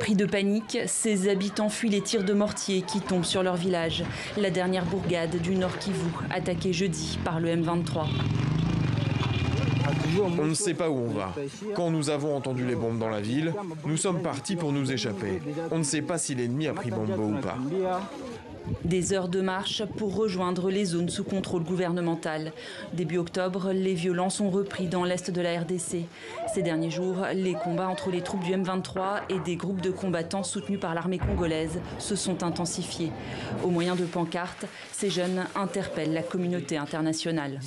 Pris de panique, ces habitants fuient les tirs de mortier qui tombent sur leur village. La dernière bourgade du Nord Kivu, attaquée jeudi par le M23. On ne sait pas où on va. Quand nous avons entendu les bombes dans la ville, nous sommes partis pour nous échapper. On ne sait pas si l'ennemi a pris Bombo ou pas. Des heures de marche pour rejoindre les zones sous contrôle gouvernemental. Début octobre, les violences ont repris dans l'est de la RDC. Ces derniers jours, les combats entre les troupes du M23 et des groupes de combattants soutenus par l'armée congolaise se sont intensifiés. Au moyen de pancartes, ces jeunes interpellent la communauté internationale.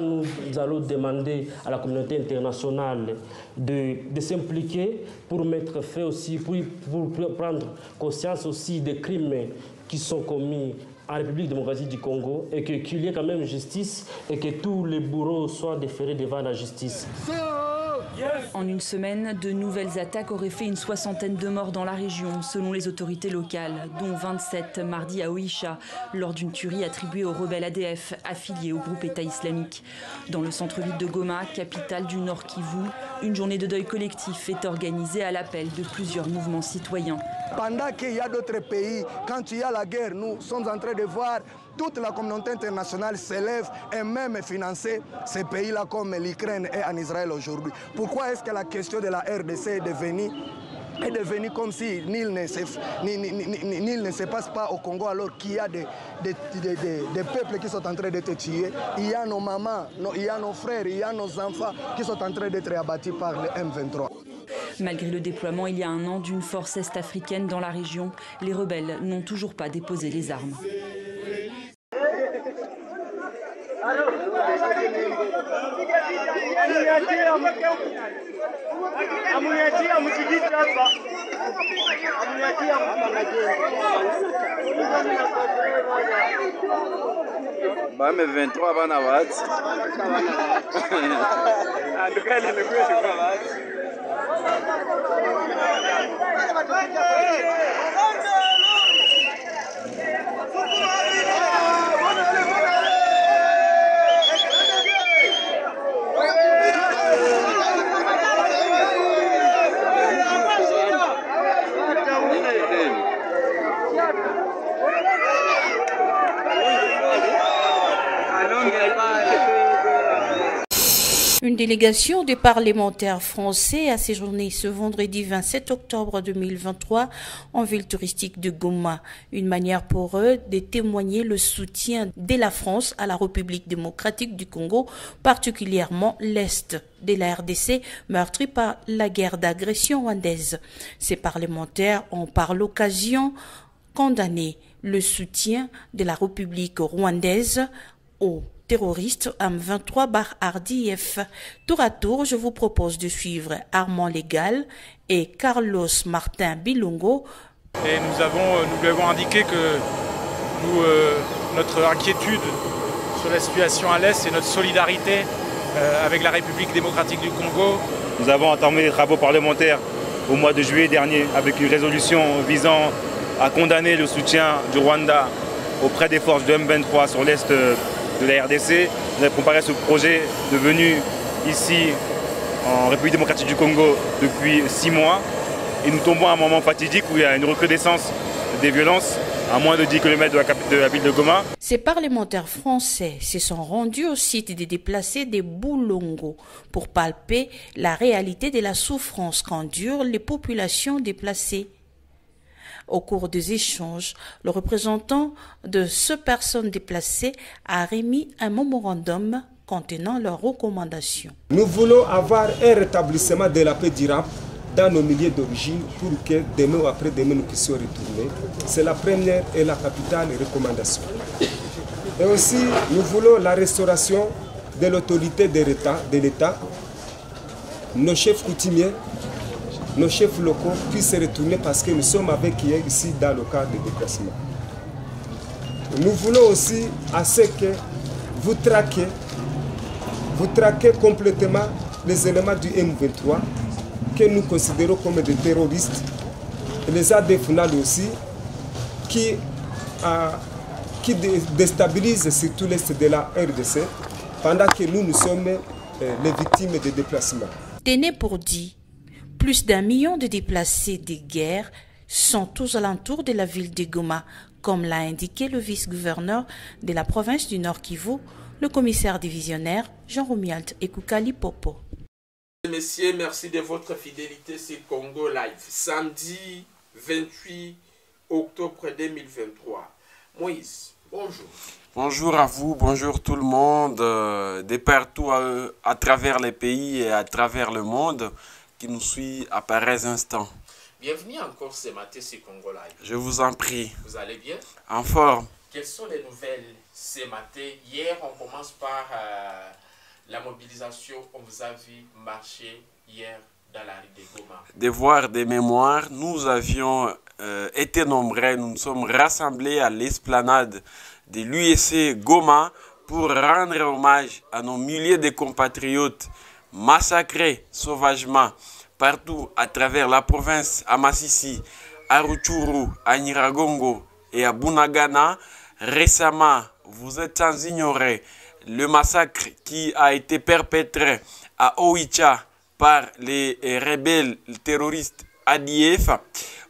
Nous allons demander à la communauté internationale de, s'impliquer pour mettre fait aussi, pour, prendre conscience aussi des crimes qui sont commis en République démocratique du Congo et qu'il y ait quand même justice et que tous les bourreaux soient déférés devant la justice. En une semaine, de nouvelles attaques auraient fait une soixantaine de morts dans la région, selon les autorités locales, dont 27 mardi à Oisha, lors d'une tuerie attribuée aux rebelles ADF affiliés au groupe État islamique. Dans le centre-ville de Goma, capitale du Nord Kivu, une journée de deuil collectif est organisée à l'appel de plusieurs mouvements citoyens. Pendant qu'il y a d'autres pays, quand il y a la guerre, nous sommes en train de voir toute la communauté internationale s'élève et même financer ces pays-là comme l'Ukraine et en Israël aujourd'hui. Pourquoi est-ce que la question de la RDC est devenue comme si nul ne, se, ni, ne se passe pas au Congo alors qu'il y a des, peuples qui sont en train d'être tués. Il y a nos mamans, il y a nos frères, il y a nos enfants qui sont en train d'être abattus par le M23. Malgré le déploiement il y a un an d'une force est-africaine dans la région, les rebelles n'ont toujours pas déposé les armes. Bame 23 bana bati Une délégation des parlementaires français a séjourné ce vendredi 27 octobre 2023 en ville touristique de Goma. Une manière pour eux de témoigner le soutien de la France à la République démocratique du Congo, particulièrement l'Est de la RDC meurtri par la guerre d'agression rwandaise. Ces parlementaires ont par l'occasion condamné le soutien de la République rwandaise au terroriste M23 bar RDF. Tour à tour, je vous propose de suivre Armand Légal et Carlos Martin Bilongo. Et nous, avons, nous lui avons indiqué que nous, euh, notre inquiétude sur la situation à l'Est et notre solidarité euh, avec la République démocratique du Congo. Nous avons entamé les travaux parlementaires au mois de juillet dernier avec une résolution visant à condamner le soutien du Rwanda auprès des forces de M23 sur l'Est de la RDC. Nous avons comparé ce projet devenu ici en République démocratique du Congo depuis six mois. Et nous tombons à un moment fatidique où il y a une recrudescence des violences à moins de 10 km de la, de la ville de Goma. Ces parlementaires français se sont rendus au site des déplacés des Boulongo pour palper la réalité de la souffrance qu'endurent les populations déplacées. Au cours des échanges, le représentant de ces personnes déplacées a remis un mémorandum contenant leurs recommandations. Nous voulons avoir un rétablissement de la paix durable dans nos milieux d'origine pour que demain ou après-demain nous puissions retourner. C'est la première et la capitale recommandation. Et aussi, nous voulons la restauration de l'autorité de l'État, nos chefs coutumiers nos chefs locaux puissent se retourner parce que nous sommes avec eux ici dans le cadre de déplacement. Nous voulons aussi à ce que vous traquez, vous traquez complètement les éléments du M23 que nous considérons comme des terroristes, les ADF aussi, qui, qui déstabilisent surtout l'Est de la RDC, pendant que nous, nous sommes euh, les victimes des déplacements. Téné pour dit, plus d'un million de déplacés des guerres sont aux alentours de la ville de Goma, comme l'a indiqué le vice-gouverneur de la province du Nord Kivu, le commissaire divisionnaire Jean Romialt et Koukali Popo. Messieurs, merci de votre fidélité sur Congo Live. Samedi 28 octobre 2023. Moïse, bonjour. Bonjour à vous, bonjour tout le monde, euh, de partout à, travers les pays et à travers le monde qui nous suit à pareils instants. Bienvenue encore ce matin sur Congo Live. Je vous en prie. Vous allez bien? En forme. Quelles sont les nouvelles ce matin? Hier, on commence par euh, la mobilisation. On vous a vu marcher hier dans la rue de Goma. Devoir des mémoires, nous avions euh, été nombreux, nous nous sommes rassemblés à l'esplanade de l'USC Goma pour rendre hommage à nos milliers de compatriotes massacrés sauvagement partout à travers la province, à Massissi, à Ruchuru, à Niragongo et à Bunagana. Récemment, vous êtes sans ignorer le massacre qui a été perpétré à Oicha par les rebelles terroristes ADF.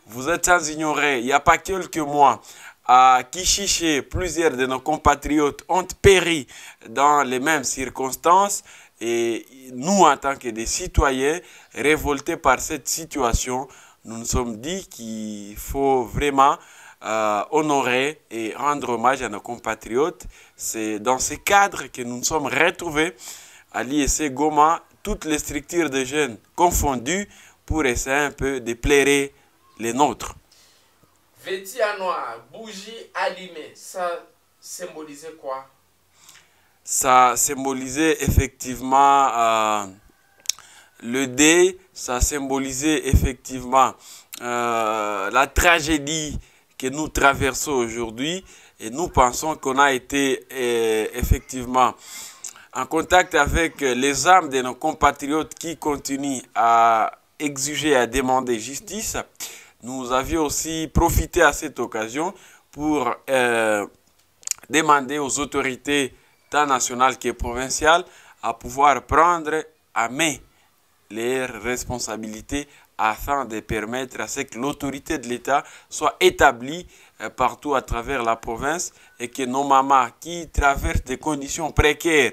Vous êtes sans ignorer, il n'y a pas quelques mois, à Kishiché, plusieurs de nos compatriotes ont péri dans les mêmes circonstances. Et nous, en tant que des citoyens révoltés par cette situation, nous nous sommes dit qu'il faut vraiment euh, honorer et rendre hommage à nos compatriotes. C'est dans ce cadre que nous nous sommes retrouvés à l'ISC Goma, toutes les structures de jeunes confondues, pour essayer un peu de plaire les nôtres. Vêtis à noir, bougie allumée, ça symbolisait quoi? Ça symbolisait effectivement euh, le dé, ça symbolisait effectivement euh, la tragédie que nous traversons aujourd'hui. Et nous pensons qu'on a été euh, effectivement en contact avec les âmes de nos compatriotes qui continuent à exiger, à demander justice. Nous avions aussi profité à cette occasion pour demander aux autorités tant nationales que provinciales à pouvoir prendre à main leurs responsabilités afin de permettre à ce que l'autorité de l'État soit établie euh, partout à travers la province et que nos mamans qui traversent des conditions précaires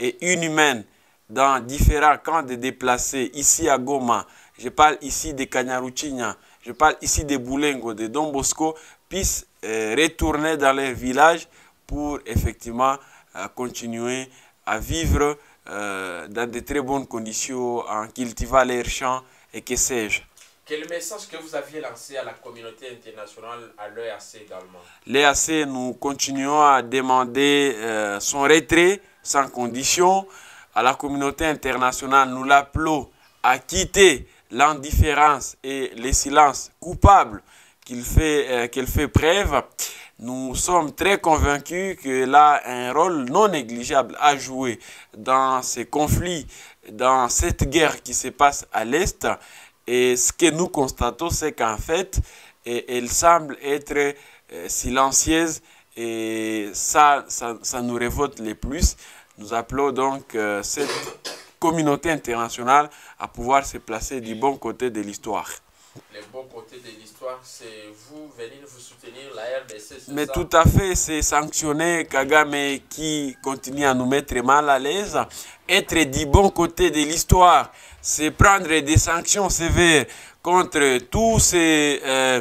et inhumaines dans différents camps de déplacés ici à Goma, je parle ici de Kanyaruchinya, je parle ici des Boulengo, de Don Bosco, puissent euh, retourner dans leur village pour effectivement euh, continuer à vivre euh, dans de très bonnes conditions, en cultivant leurs champs et que sais-je. Quel message que vous aviez lancé à la communauté internationale, à l'EAC également? L'EAC, nous continuons à demander son retrait sans condition. À la communauté internationale, nous l'appelons à quitter l'indifférence et le silence coupable qu'il fait, euh, qu'elle fait preuve, nous sommes très convaincus qu'elle a un rôle non négligeable à jouer dans ces conflits, dans cette guerre qui se passe à l'Est. Et ce que nous constatons, c'est qu'en fait, elle semble être euh, silencieuse et ça, ça, ça, nous révolte le plus. Nous appelons donc euh, cette communauté internationale à pouvoir se placer du bon côté de l'histoire. Le bon côté de l'histoire, c'est vous venir vous soutenir la RDC. Mais tout à fait, c'est sanctionner Kagame qui continue à nous mettre mal à l'aise. Être du bon côté de l'histoire, c'est prendre des sanctions sévères contre tous ces euh,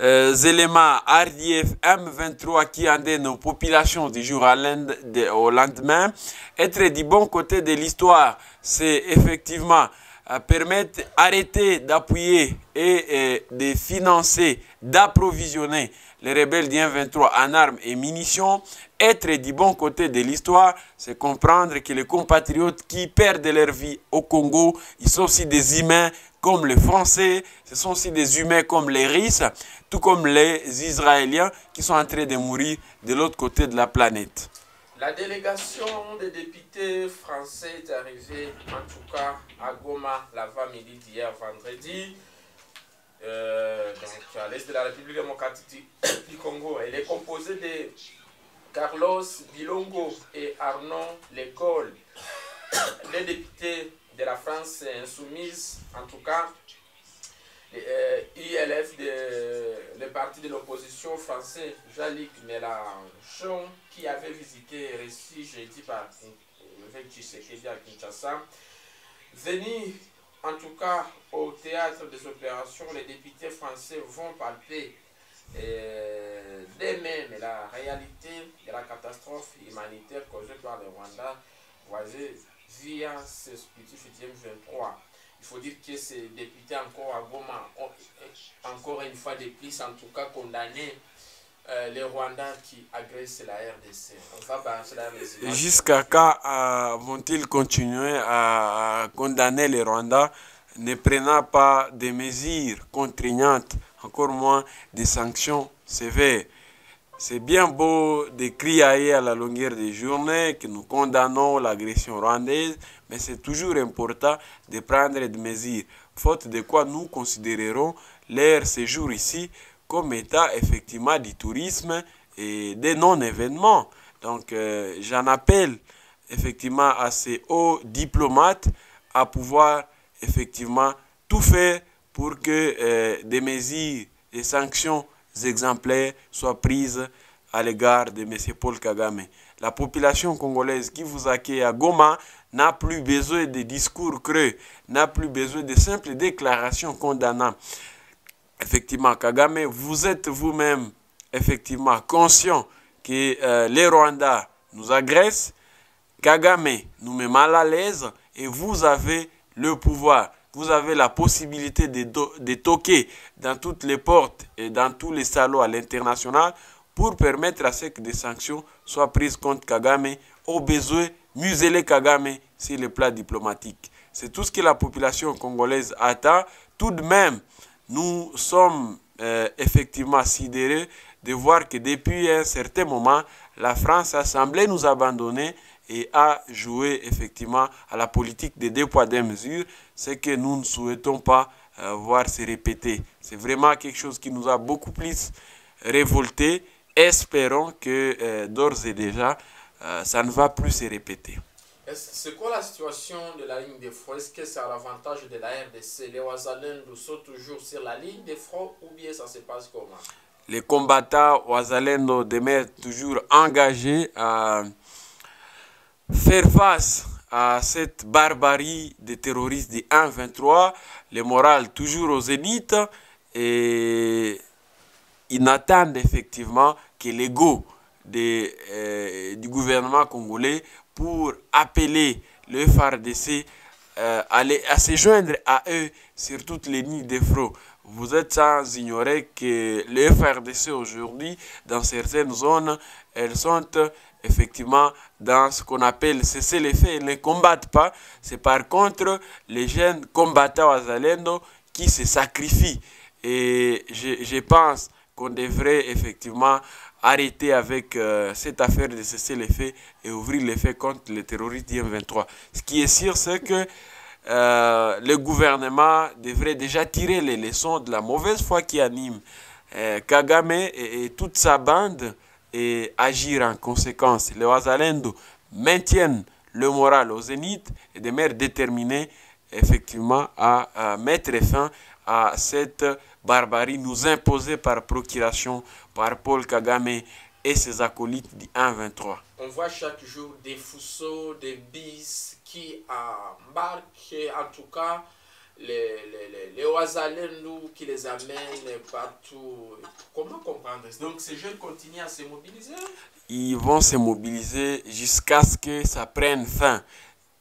euh, éléments RDF M23 qui endent nos populations du jour au lendemain. Être du bon côté de l'histoire, c'est effectivement euh, permettre d'arrêter d'appuyer et, de financer, d'approvisionner les rebelles du M23 en armes et munitions. Être du bon côté de l'histoire, c'est comprendre que les compatriotes qui perdent leur vie au Congo, ils sont aussi des humains comme les Français, ce sont aussi des humains comme les Russes, tout comme les Israéliens qui sont en train de mourir de l'autre côté de la planète. La délégation des députés français est arrivée, en tout cas, à Goma l'avant-midi d'hier vendredi, euh, donc à l'est de la République démocratique du Congo. Elle est composée de Carlos Bilongo et Arnaud Lécole, les députés de la France insoumise, en tout cas, ILF, de, le parti de l'opposition français, Jean-Luc Mélenchon, qui avait visité reçu jeudi par l'évêque Tshisekedi à Kinshasa. Venu en tout cas au théâtre des opérations, les députés français vont palper euh, d'eux-mêmes la réalité de la catastrophe humanitaire causée par le Rwanda voisin via ce petit 23 il faut dire que ces députés encore à Goma encore une fois de plus en tout cas condamné euh, les Rwandais qui agressent la RDC. On Jusqu'à quand euh, vont-ils continuer à, condamner les Rwandais ne prenant pas des mesures contraignantes, encore moins des sanctions sévères? C'est bien beau de crier à la longueur des journées que nous condamnons l'agression rwandaise, mais c'est toujours important de prendre des mesures, faute de quoi nous considérerons leur séjour ici comme état effectivement du tourisme et des non-événements. Donc euh, j'en appelle effectivement à ces hauts diplomates à pouvoir effectivement tout faire pour que euh, des mesures, des sanctions exemplaires soient prises à l'égard de M. Paul Kagame. La population congolaise qui vous accueille à Goma n'a plus besoin de discours creux, n'a plus besoin de simples déclarations condamnant. Effectivement, Kagame, vous êtes vous-même effectivement conscient que euh, les Rwandais nous agressent, Kagame nous met mal à l'aise et vous avez le pouvoir vous avez la possibilité de, toquer dans toutes les portes et dans tous les salons à l'international pour permettre à ce que des sanctions soient prises contre Kagame, au besoin museler Kagame sur le plan diplomatique. C'est tout ce que la population congolaise attend. Tout de même, nous sommes euh, effectivement sidérés de voir que depuis un certain moment, la France a semblé nous abandonner et a joué effectivement à la politique des deux poids deux mesures, ce que nous ne souhaitons pas euh, voir se répéter. C'est vraiment quelque chose qui nous a beaucoup plus révolté. Espérons que euh, d'ores et déjà, euh, ça ne va plus se répéter. C'est quoi la situation de la ligne de front Est-ce que c'est à l'avantage de la RDC Les Ouazalendou sont toujours sur la ligne de front ou bien ça se passe comment? Les combattants Ouazalendo demeurent toujours engagés à faire face à cette barbarie des terroristes du 1-23, le moral toujours au zénith, et ils attendent effectivement que l'ego euh, du gouvernement congolais pour appeler le FARDC euh, à, se joindre à eux sur toutes les lignes de front. Vous êtes sans ignorer que le FARDC aujourd'hui, dans certaines zones, elles sont effectivement dans ce qu'on appelle cesser les faits. Ils ne combattent pas. C'est par contre les jeunes combattants à Zalendo qui se sacrifient. Et je, je pense qu'on devrait effectivement arrêter avec euh, cette affaire de cesser les faits et ouvrir les faits contre les terroristes du 23 Ce qui est sûr, c'est que euh, le gouvernement devrait déjà tirer les leçons de la mauvaise foi qui anime euh, Kagame et, toute sa bande et agir en conséquence. Les Ouazalendo maintiennent le moral au zénith et demeurent déterminés effectivement à, mettre fin à cette barbarie nous imposée par procuration par Paul Kagame et ses acolytes du 1-23. On voit chaque jour des fousseaux, des bis qui embarquent en tout cas les, les, les, nous, qui les amènent partout. Comment comprendre Donc ces jeunes continuent à se mobiliser? Ils vont se mobiliser jusqu'à ce que ça prenne fin.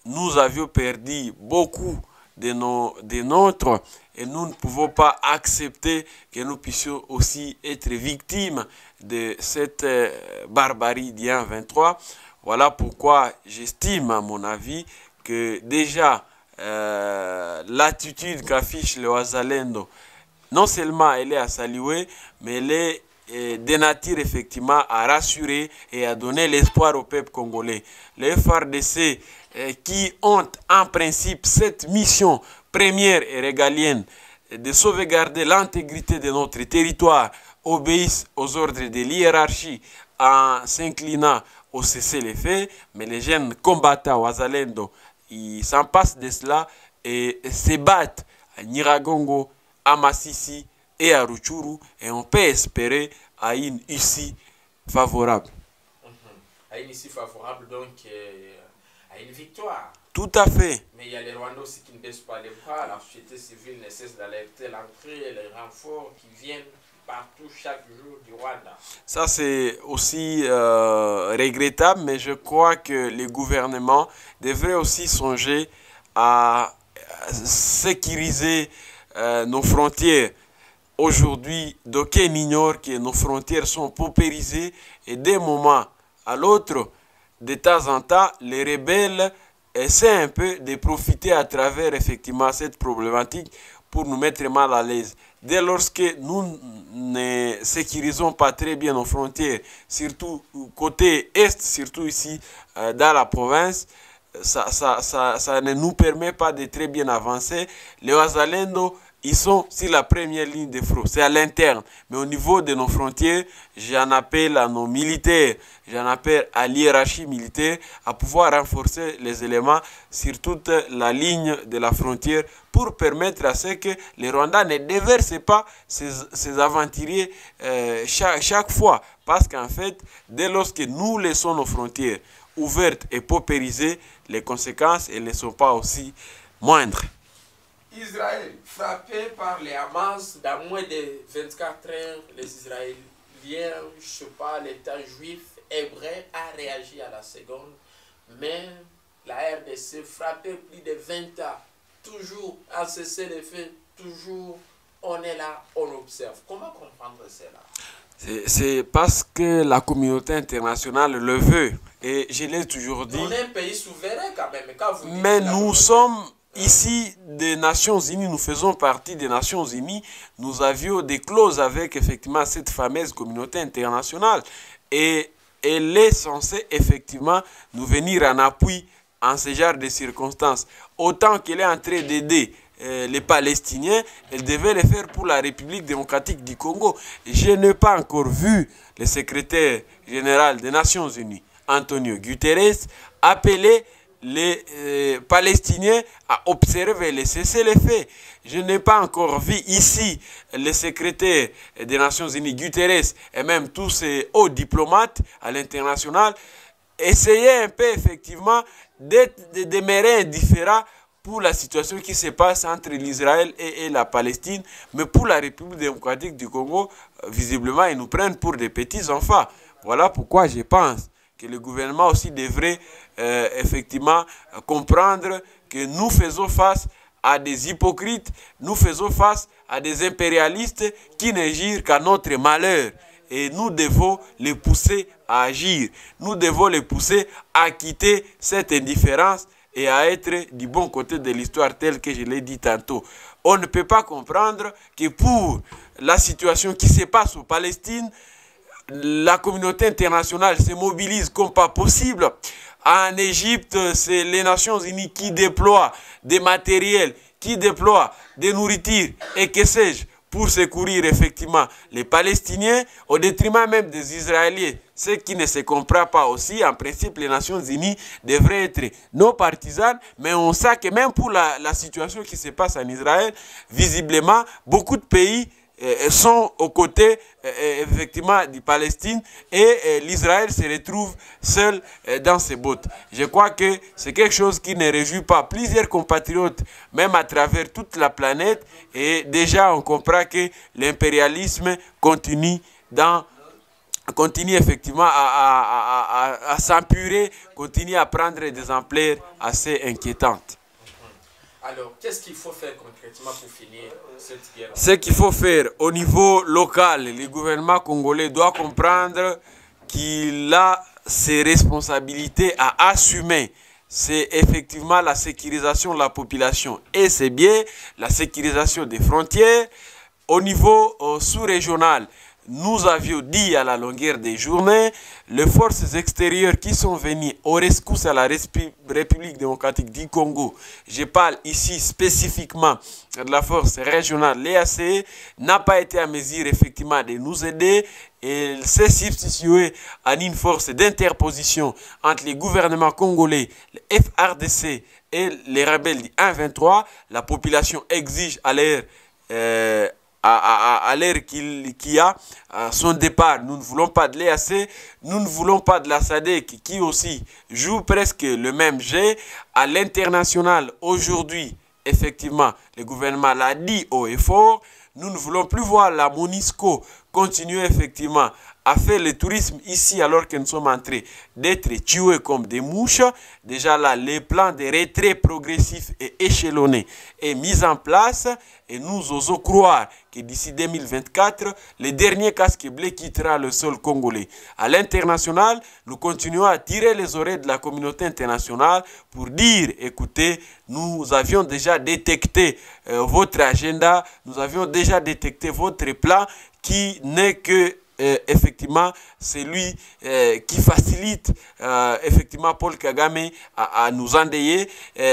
Nous avions perdu beaucoup de, nos, de nôtres et nous ne pouvons pas accepter que nous puissions aussi être victimes de cette euh, barbarie d'Ian 23. Voilà pourquoi j'estime, à mon avis, que déjà euh, l'attitude qu'affiche le Wazalendo, non seulement elle est à saluer, mais elle est nature effectivement à rassurer et à donner l'espoir au peuple congolais. Les FARDC qui ont en principe cette mission première et régalienne de sauvegarder l'intégrité de notre territoire obéissent aux ordres de l'hiérarchie en s'inclinant au cessez-le-feu, mais les jeunes combattants Wazalendo, ils s'en passent de cela et se battent à Niragongo, à Massissi et à Ruchuru et on peut espérer à une issue favorable. À une issue favorable, donc à une victoire. Tout à fait. Mais il y a les Rwandais aussi qui ne baissent pas les bras. La société civile ne cesse d'alerter l'entrée et les renforts qui viennent partout chaque jour du Rwanda. Ça, c'est aussi euh, regrettable, mais je crois que les gouvernements devraient aussi songer à sécuriser euh, nos frontières. Aujourd'hui, d'aucuns ignorent que nos frontières sont paupérisées et d'un moment à l'autre, de temps en temps, les rebelles essaient un peu de profiter à travers effectivement cette problématique pour nous mettre mal à l'aise. Dès lors que nous ne sécurisons pas très bien nos frontières, surtout côté est, surtout ici euh, dans la province, ça, ça, ça, ça, ne nous permet pas de très bien avancer. Les Wazalendo, ils sont sur la première ligne de front, c'est à l'interne. Mais au niveau de nos frontières, j'en appelle à nos militaires, j'en appelle à l'hiérarchie militaire à pouvoir renforcer les éléments sur toute la ligne de la frontière pour permettre à ce que les Rwandais ne déversent pas ces, aventuriers euh, chaque, fois. Parce qu'en fait, dès lors que nous laissons nos frontières ouvertes et paupérisées, les conséquences ne sont pas aussi moindres. Israël, frappé par les Hamas, dans moins de 24 heures, les Israéliens, je ne sais pas, l'État juif hébreu a réagi à la seconde, mais la RDC frappé plus de 20 ans, toujours à cesser les faits, toujours on est là, on observe. Comment comprendre cela? C'est parce que la communauté internationale le veut. Et je l'ai toujours dit. On est un pays souverain quand même. Quand vous mais nous sommes ici des Nations Unies, nous faisons partie des Nations Unies. Nous avions des clauses avec effectivement cette fameuse communauté internationale. Et elle est censée effectivement nous venir en appui en ce genre de circonstances. Autant qu'elle est en train d'aider euh, les Palestiniens, elle devait le faire pour la République démocratique du Congo. Je n'ai pas encore vu le secrétaire général des Nations Unies, Antonio Guterres, appeler les euh, Palestiniens à observer les cessez-le-feu. Je n'ai pas encore vu ici le secrétaire des Nations Unies, Guterres, et même tous ces hauts diplomates à l'international, essayer un peu effectivement de demeurer indifférents pour la situation qui se passe entre l'Israël et, la Palestine, mais pour la République démocratique du Congo, visiblement, ils nous prennent pour des petits enfants. Voilà pourquoi je pense que le gouvernement aussi devrait euh, effectivement comprendre que nous faisons face à des hypocrites, nous faisons face à des impérialistes qui ne girent qu'à notre malheur. Et nous devons les pousser à agir. Nous devons les pousser à quitter cette indifférence et à être du bon côté de l'histoire telle que je l'ai dit tantôt. On ne peut pas comprendre que pour la situation qui se passe en Palestine, la communauté internationale se mobilise comme pas possible. En Égypte, c'est les Nations Unies qui déploient des matériels, qui déploient des nourritures et que sais-je pour secourir effectivement les Palestiniens au détriment même des Israéliens. Ce qui ne se comprend pas aussi, en principe, les Nations Unies devraient être nos partisans, mais on sait que même pour la, la situation qui se passe en Israël, visiblement, beaucoup de pays sont aux côtés effectivement du Palestine et l'Israël se retrouve seul dans ses bottes. Je crois que c'est quelque chose qui ne réjouit pas plusieurs compatriotes, même à travers toute la planète. Et déjà, on comprend que l'impérialisme continue dans continue effectivement à s'empurer, continue à prendre des ampleurs assez inquiétantes. Alors, qu'est-ce qu'il faut faire concrètement pour finir cette guerre? Ce qu'il faut faire au niveau local, le gouvernement congolais doit comprendre qu'il a ses responsabilités à assumer. C'est effectivement la sécurisation de la population et c'est bien la sécurisation des frontières au niveau sous-régional. Nous avions dit à la longueur des journées, les forces extérieures qui sont venues au rescousse à la République démocratique du Congo, je parle ici spécifiquement de la force régionale, l'EAC, n'a pas été à mesure effectivement de nous aider et s'est substitué à une force d'interposition entre les gouvernements congolais, le FRDC et les rebelles du 1-23. La population exige à l'air euh, à, l'ère qu'il a, son départ. Nous ne voulons pas de l'EAC, nous ne voulons pas de la SADEC qui aussi joue presque le même jeu. À l'international, aujourd'hui, effectivement, le gouvernement l'a dit haut et fort, nous ne voulons plus voir la MONISCO continuer effectivement à faire le tourisme ici alors que nous sommes en train d'être tués comme des mouches. Déjà là, les plans de retrait progressif et échelonné est mis en place et nous osons croire que d'ici 2024, le dernier casque bleu quittera le sol congolais. À l'international, nous continuons à tirer les oreilles de la communauté internationale pour dire, écoutez, nous avions déjà détecté euh, votre agenda, nous avions déjà détecté votre plan qui n'est que euh, effectivement, c'est lui euh, qui facilite euh, effectivement Paul Kagame à, nous endayer.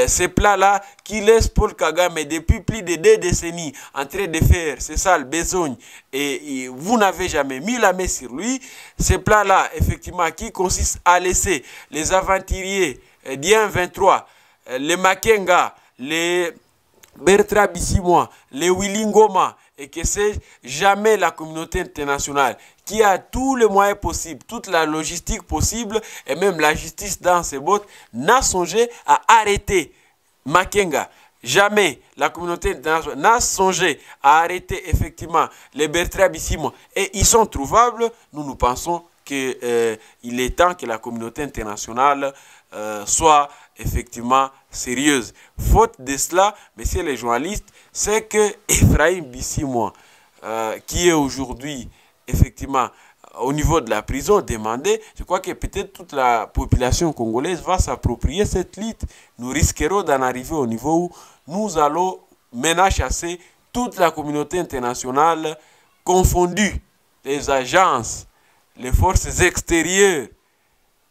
ces plats-là qui laissent Paul Kagame depuis plus de deux décennies en train de faire ses sales besognes et, vous n'avez jamais mis la main sur lui. Ces plats-là, effectivement, qui consistent à laisser les aventuriers d'Ien 23, les Makenga, les Bertrand Bissimois, les Willingoma, et que c'est jamais la communauté internationale qui a tous les moyens possibles, toute la logistique possible et même la justice dans ses bottes n'a songé à arrêter Makenga. Jamais la communauté internationale n'a songé à arrêter effectivement les Bertrand Bissimo et ils sont trouvables. Nous nous pensons qu'il euh, est temps que la communauté internationale euh, soit effectivement sérieuse. Faute de cela, messieurs les journalistes, c'est que Ephraim Bissimo, euh, qui est aujourd'hui effectivement au niveau de la prison demandé, je crois que peut-être toute la population congolaise va s'approprier cette lutte. Nous risquerons d'en arriver au niveau où nous allons maintenant toute la communauté internationale confondue, les agences, les forces extérieures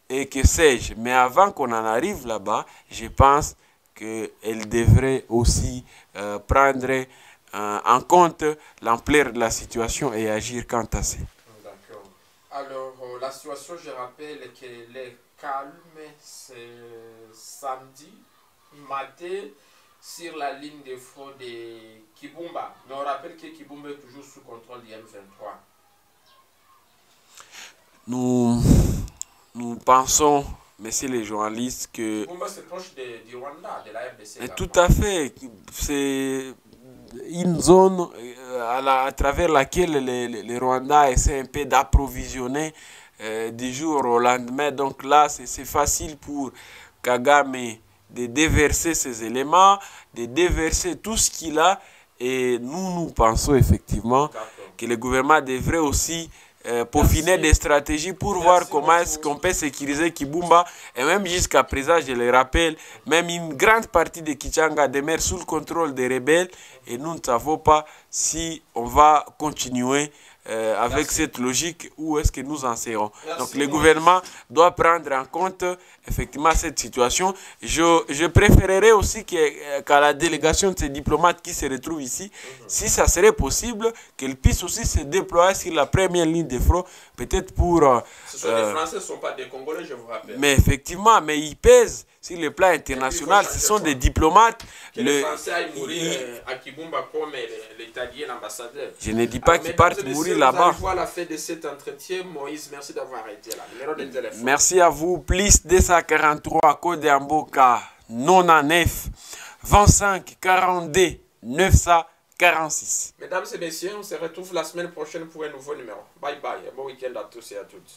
et que sais-je. Mais avant qu'on en arrive là-bas, je pense qu'elle devrait aussi euh, prendre euh, en compte l'ampleur de la situation et agir quant à ça. D'accord. Alors, euh, la situation, je rappelle qu'elle est calme. C'est samedi matin sur la ligne de front de Kibumba. Mais on rappelle que Kibumba est toujours sous contrôle du M23. Nous, nous pensons messieurs les journalistes que... C'est proche de, du Rwanda, de la RDC. Tout à fait. C'est une zone euh, à, travers laquelle les, Rwandais essaient un peu d'approvisionner euh, du jour au lendemain. Donc là, c'est facile pour Kagame de déverser ces éléments, de déverser tout ce qu'il a. Et nous, nous pensons effectivement que le gouvernement devrait aussi euh, peaufiner des stratégies pour voir comment est-ce qu'on peut sécuriser Kibumba. Et même jusqu'à présent, je le rappelle, même une grande partie de Kichanga demeure sous le contrôle des rebelles. Et nous ne savons pas si on va continuer euh, avec cette logique où est-ce que nous en serons? Donc le gouvernement doit prendre en compte effectivement cette situation. Je, je préférerais aussi euh, qu'à la délégation de ces diplomates qui se retrouvent ici, mhm. si ça serait possible, qu'elle puisse aussi se déployer sur la première ligne de front, peut-être pour... Euh, Ce sont des Français, ce ne sont pas des Congolais, je vous rappelle. Mais effectivement, mais ils pèsent sur le plan international, ce sont des diplomates. Le, les Français aillent mourir à Kibumba comme l'Italien ambassadeur. Je ne dis pas qu'ils partent mourir là-bas. Voilà la fin de cet entretien. Moïse, merci d'avoir été là. Numéro de téléphone. Merci à vous. Plus 243 Code Amboka 99 25 42 946. Mesdames et messieurs, on se retrouve la semaine prochaine pour un nouveau numéro. Bye bye. Bon week-end à tous et à toutes.